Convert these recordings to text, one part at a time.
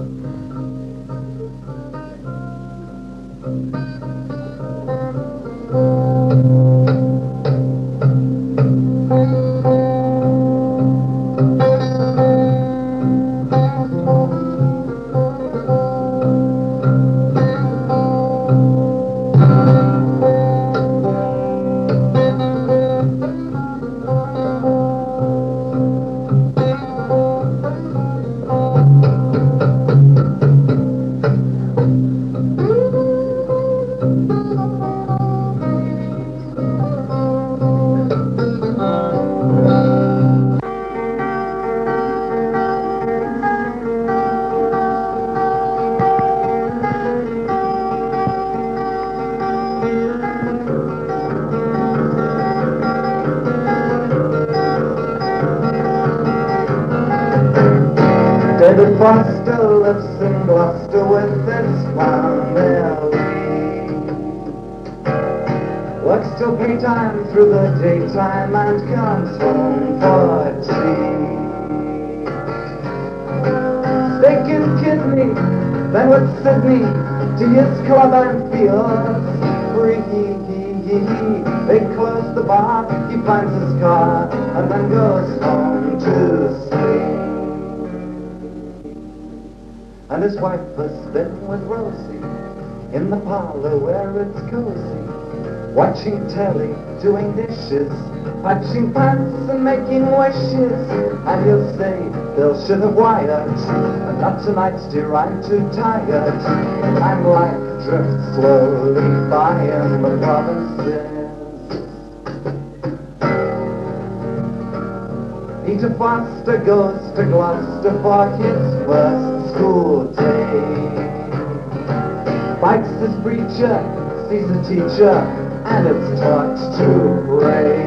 Thank you. Foster lives in Gloucester with his family. Works till playtime through the daytime and comes home for tea. Steak and kidney, then with Sydney to his club and feels free. They close the bar, he finds his car, And his wife has been with Rosie in the parlor where it's cozy, watching telly, doing dishes, patching pants and making wishes. And he'll say they'll should have wired, and not tonight, dear, I'm too tired. And life drifts slowly by in the provinces. Peter Foster goes to Gloucester for his first school day. Bites his preacher, sees a teacher, and it's taught to pray.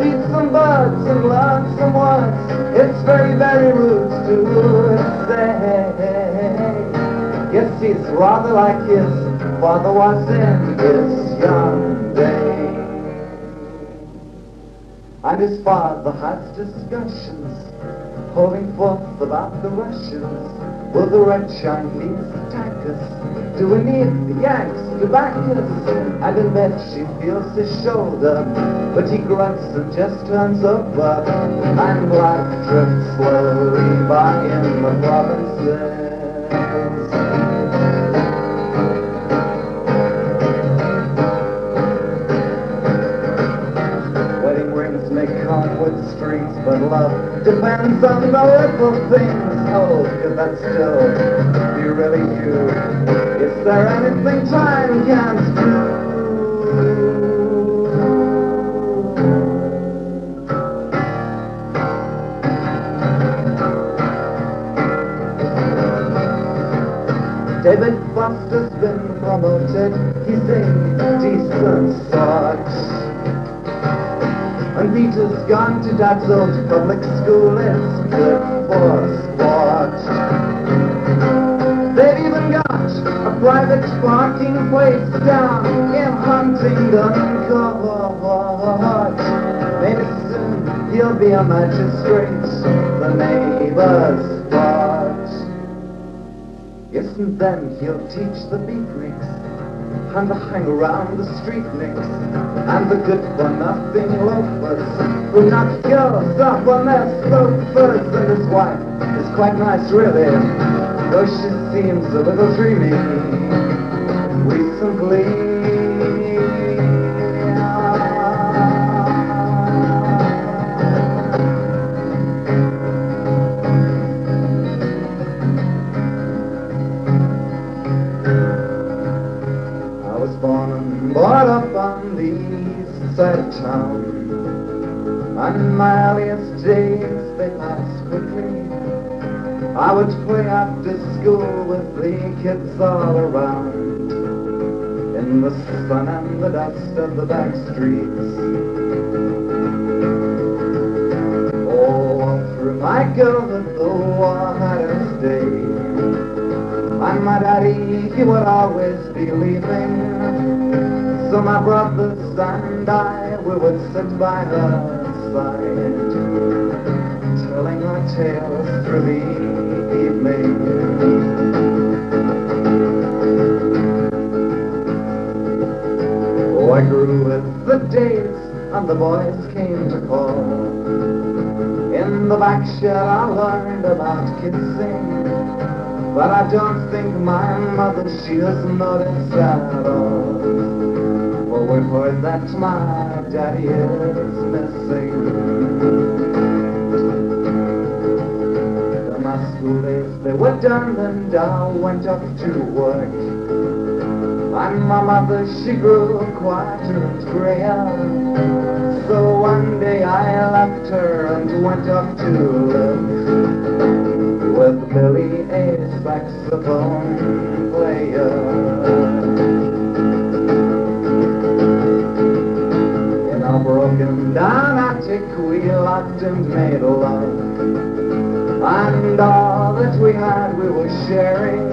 Sees some birds and learns some words. It's very, very rude to say. Yes, he's rather like his father was in his young day. And his father has discussions, holding forth about the Russians. Will the red Chinese attack us? Do we need the Yanks to back us? And in bed she feels his shoulder, but he grunts and just turns over. And life drifts slowly by in the provinces. Strings, but love depends on the little things. Oh, could that still be really you? Is there anything time can't do? David Foster's been promoted, he's a decent sort. And Peter's gone to Dad's old public school, it's good for sport. They've even got a private parking place down in Huntingdon Court. Maybe soon he'll be a magistrate, the neighbor's sport. Yes, and then he'll teach the beatniks and the hang around the street nicks and the good for nothing loafers who knock off on their sofas and his wife. Is quite nice really though she seems a little dreamy. Recently east side of town. And my earliest days, they passed quickly. I would play after school with the kids all around. In the sun and the dust of the back streets. Oh, through my girlhood, the war had its day. And my daddy, he would always be leaving. So my brothers and I, we would sit by her side. telling our tales through the evening. Oh, I grew with the days and the boys came to call. In the back shed I learned about kissing, but I don't think my mother, she has noticed at all. Well, we've that my daddy is missing. My school days, they were done and I went off to work. And my mother, she grew quieter and grayer. So one day I left her and went off to live with Billy, a saxophone player. We locked and made love. And all that we had we were sharing.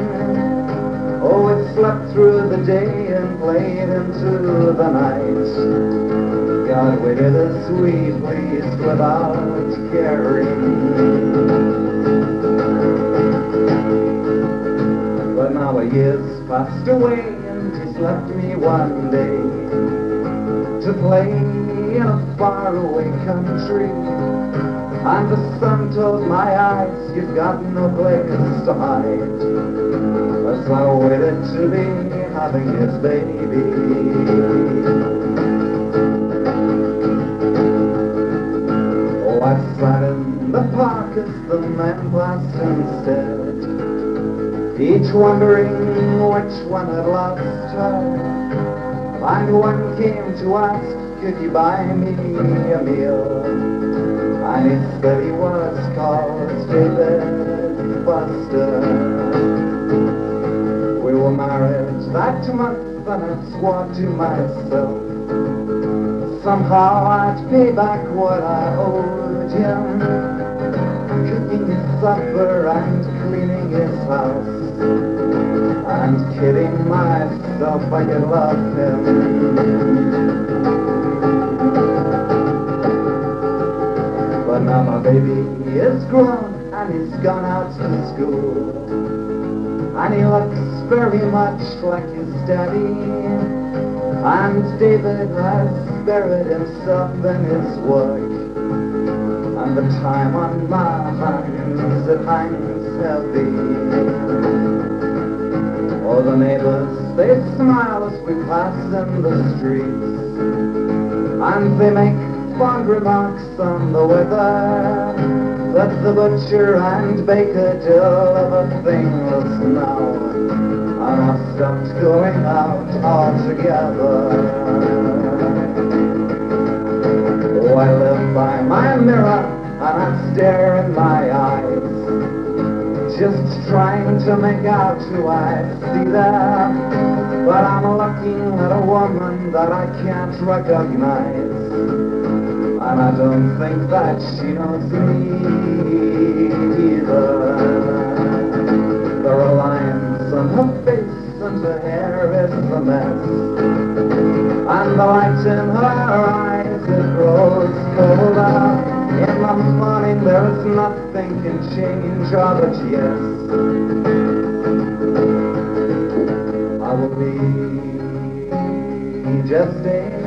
Oh, it slept through the day and played into the night. God waited as we pleased without caring. But now a year's passed away and he's left me one day to play in a faraway country. And the sun told my eyes, you've got no place to hide. As I waited to be having his baby. Oh, I sat in the park as the men passed instead. Each wondering which one had lost her. And one came to ask, could you buy me a meal? He said he was called David Foster. We were married that month and I swore to myself Somehow I'd pay back what I owed him Cooking his supper and cleaning his house And kidding myself I could love him now my baby is grown and he's gone out to school. And he looks very much like his daddy. And David has buried himself in his work. And the time on my hands, it hangs heavy. Oh, the neighbors, they smile as we pass in the streets. And they make fond remarks on the weather That the butcher and baker deliver things now And I've stopped going out altogether Oh, I live by my mirror and I stare in my eyes just trying to make out who I see there. But I'm looking at a woman that I can't recognize And I don't think that she knows me either. There are lines on her face and her hair is a mess. And the light in her eyes, it grows colder. In the morning there is nothing can change all but yes I will be just a